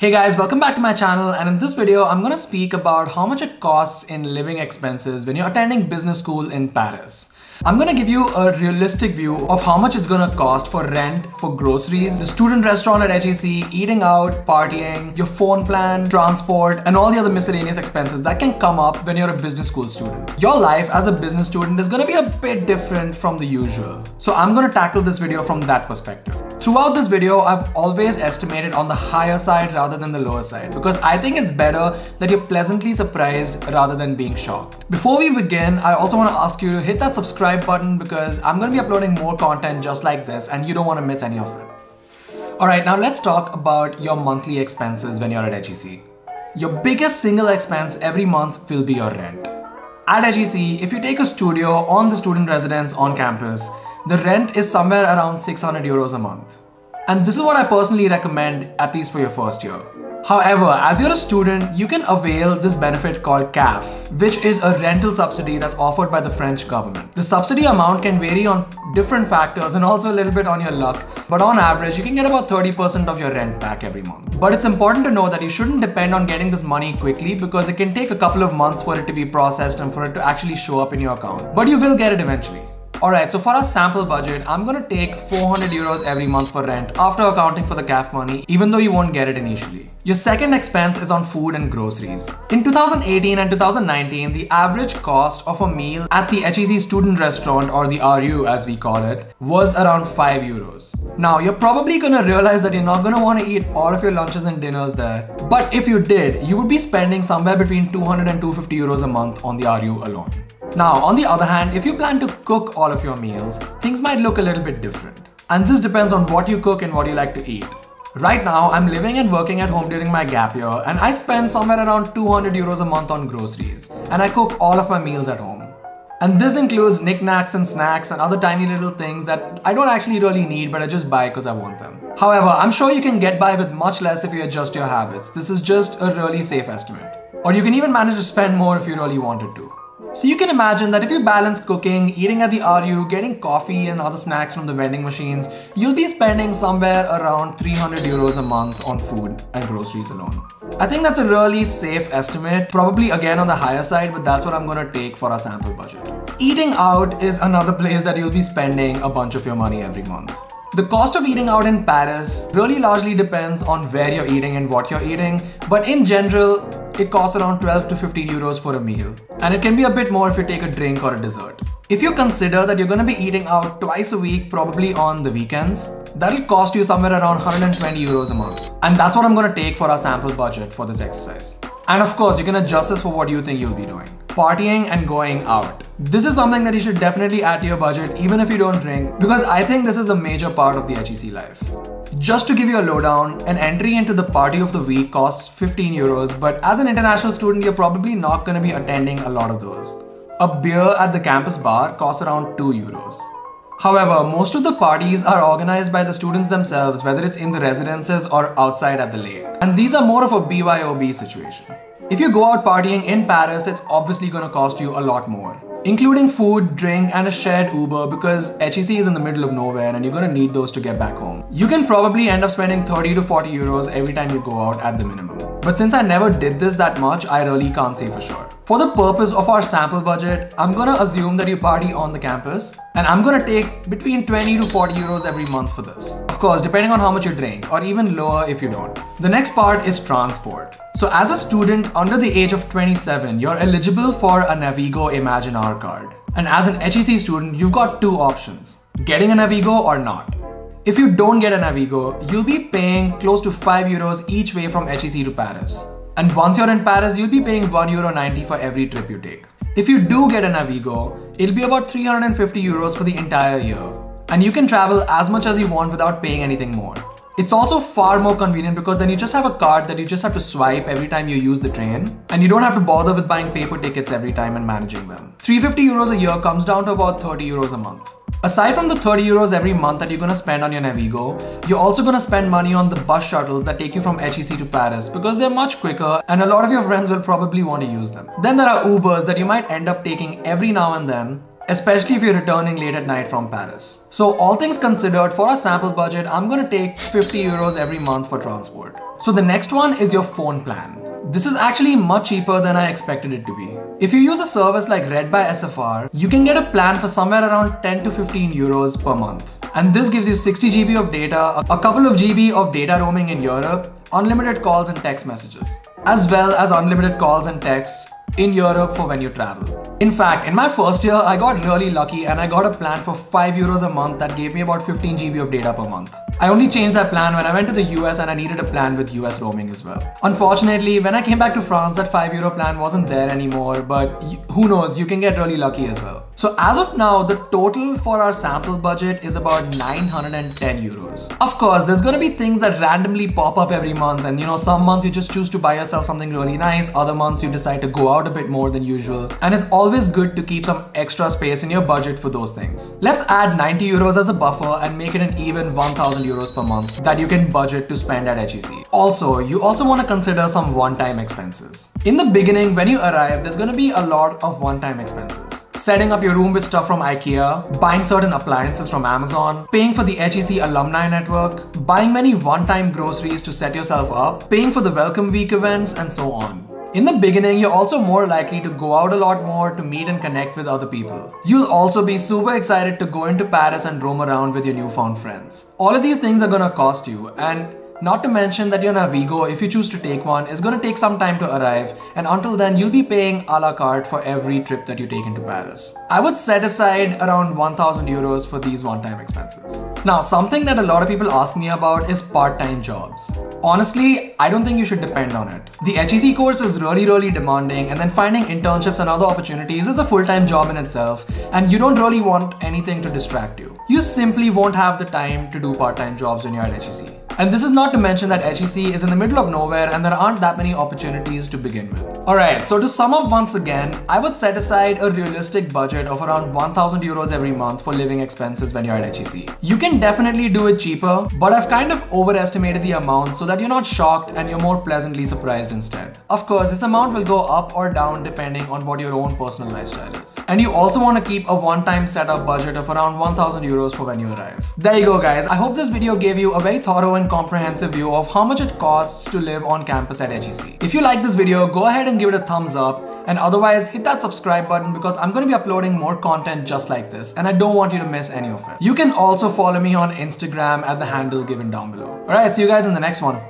Hey guys, welcome back to my channel and in this video I'm gonna speak about how much it costs in living expenses when you're attending business school in Paris. I'm gonna give you a realistic view of how much it's gonna cost for rent, for groceries, the student restaurant at HEC, eating out, partying, your phone plan, transport, and all the other miscellaneous expenses that can come up when you're a business school student. Your life as a business student is gonna be a bit different from the usual. So I'm gonna tackle this video from that perspective. Throughout this video, I've always estimated on the higher side rather than the lower side because I think it's better that you're pleasantly surprised rather than being shocked. Before we begin, I also want to ask you to hit that subscribe button because I'm going to be uploading more content just like this and you don't want to miss any of it. Alright, now let's talk about your monthly expenses when you're at HEC. Your biggest single expense every month will be your rent. At HEC, if you take a studio on the student residence on campus, the rent is somewhere around 600 euros a month. And this is what I personally recommend, at least for your first year. However, as you're a student, you can avail this benefit called CAF, which is a rental subsidy that's offered by the French government. The subsidy amount can vary on different factors and also a little bit on your luck, but on average, you can get about 30% of your rent back every month. But it's important to know that you shouldn't depend on getting this money quickly because it can take a couple of months for it to be processed and for it to actually show up in your account. But you will get it eventually. Alright, so for our sample budget, I'm gonna take 400 euros every month for rent after accounting for the CAF money, even though you won't get it initially. Your second expense is on food and groceries. In 2018 and 2019, the average cost of a meal at the HEC student restaurant, or the RU as we call it, was around 5 euros. Now, you're probably gonna realize that you're not gonna wanna eat all of your lunches and dinners there. But if you did, you would be spending somewhere between 200 and 250 euros a month on the RU alone. Now, on the other hand, if you plan to cook all of your meals, things might look a little bit different. And this depends on what you cook and what you like to eat. Right now, I'm living and working at home during my gap year and I spend somewhere around 200 euros a month on groceries. And I cook all of my meals at home. And this includes knickknacks and snacks and other tiny little things that I don't actually really need but I just buy because I want them. However, I'm sure you can get by with much less if you adjust your habits. This is just a really safe estimate. Or you can even manage to spend more if you really wanted to. So you can imagine that if you balance cooking, eating at the RU, getting coffee and other snacks from the vending machines, you'll be spending somewhere around 300 euros a month on food and groceries alone. I think that's a really safe estimate, probably again on the higher side, but that's what I'm gonna take for our sample budget. Eating out is another place that you'll be spending a bunch of your money every month. The cost of eating out in Paris really largely depends on where you're eating and what you're eating, but in general, it costs around 12 to 15 euros for a meal. And it can be a bit more if you take a drink or a dessert. If you consider that you're gonna be eating out twice a week, probably on the weekends, that'll cost you somewhere around 120 euros a month. And that's what I'm gonna take for our sample budget for this exercise. And of course, you can adjust this for what you think you'll be doing. Partying and going out. This is something that you should definitely add to your budget even if you don't drink because I think this is a major part of the HEC life. Just to give you a lowdown, an entry into the party of the week costs 15 euros, but as an international student, you're probably not going to be attending a lot of those. A beer at the campus bar costs around 2 euros. However, most of the parties are organized by the students themselves, whether it's in the residences or outside at the lake. And these are more of a BYOB situation. If you go out partying in Paris, it's obviously gonna cost you a lot more including food, drink, and a shared Uber because HEC is in the middle of nowhere and you're gonna need those to get back home. You can probably end up spending 30 to 40 euros every time you go out at the minimum. But since I never did this that much, I really can't say for sure. For the purpose of our sample budget, I'm gonna assume that you party on the campus and I'm gonna take between 20 to 40 euros every month for this. Of course, depending on how much you drink or even lower if you don't. The next part is transport. So as a student under the age of 27, you're eligible for a Navigo Imagine R card. And as an HEC student, you've got two options, getting a Navigo or not. If you don't get a Navigo, you'll be paying close to 5 euros each way from HEC to Paris. And once you're in Paris, you'll be paying 1 euro 90 for every trip you take. If you do get a Navigo, it'll be about 350 euros for the entire year. And you can travel as much as you want without paying anything more. It's also far more convenient because then you just have a card that you just have to swipe every time you use the train and you don't have to bother with buying paper tickets every time and managing them. 350 euros a year comes down to about 30 euros a month. Aside from the 30 euros every month that you're gonna spend on your Navigo, you're also gonna spend money on the bus shuttles that take you from HEC to Paris because they're much quicker and a lot of your friends will probably want to use them. Then there are Ubers that you might end up taking every now and then especially if you're returning late at night from Paris. So all things considered, for our sample budget, I'm gonna take 50 euros every month for transport. So the next one is your phone plan. This is actually much cheaper than I expected it to be. If you use a service like Red by SFR, you can get a plan for somewhere around 10 to 15 euros per month. And this gives you 60 GB of data, a couple of GB of data roaming in Europe, unlimited calls and text messages, as well as unlimited calls and texts in Europe for when you travel. In fact, in my first year, I got really lucky and I got a plan for 5 euros a month that gave me about 15 GB of data per month. I only changed that plan when I went to the US and I needed a plan with US roaming as well. Unfortunately, when I came back to France, that 5 euro plan wasn't there anymore, but who knows, you can get really lucky as well. So as of now, the total for our sample budget is about 910 euros. Of course, there's gonna be things that randomly pop up every month and you know, some months you just choose to buy yourself something really nice, other months you decide to go out a bit more than usual. And it's always good to keep some extra space in your budget for those things. Let's add 90 euros as a buffer and make it an even 1000 euros per month that you can budget to spend at HEC. Also, you also want to consider some one-time expenses. In the beginning, when you arrive, there's gonna be a lot of one-time expenses setting up your room with stuff from IKEA, buying certain appliances from Amazon, paying for the HEC alumni network, buying many one-time groceries to set yourself up, paying for the welcome week events, and so on. In the beginning, you're also more likely to go out a lot more to meet and connect with other people. You'll also be super excited to go into Paris and roam around with your newfound friends. All of these things are gonna cost you, and not to mention that your Navigo, if you choose to take one, is going to take some time to arrive and until then you'll be paying a la carte for every trip that you take into Paris. I would set aside around 1000 euros for these one-time expenses. Now, something that a lot of people ask me about is part-time jobs. Honestly, I don't think you should depend on it. The HEC course is really, really demanding and then finding internships and other opportunities is a full-time job in itself and you don't really want anything to distract you. You simply won't have the time to do part-time jobs when you're at HEC. And this is not to mention that HEC is in the middle of nowhere and there aren't that many opportunities to begin with. Alright, so to sum up once again, I would set aside a realistic budget of around 1000 euros every month for living expenses when you're at HEC. You can definitely do it cheaper, but I've kind of overestimated the amount so that you're not shocked and you're more pleasantly surprised instead. Of course, this amount will go up or down depending on what your own personal lifestyle is. And you also want to keep a one-time setup budget of around 1000 euros for when you arrive. There you go guys, I hope this video gave you a very thorough and comprehensive view of how much it costs to live on campus at HEC. If you like this video, go ahead give it a thumbs up and otherwise hit that subscribe button because I'm going to be uploading more content just like this and I don't want you to miss any of it. You can also follow me on Instagram at the handle given down below. Alright, see you guys in the next one.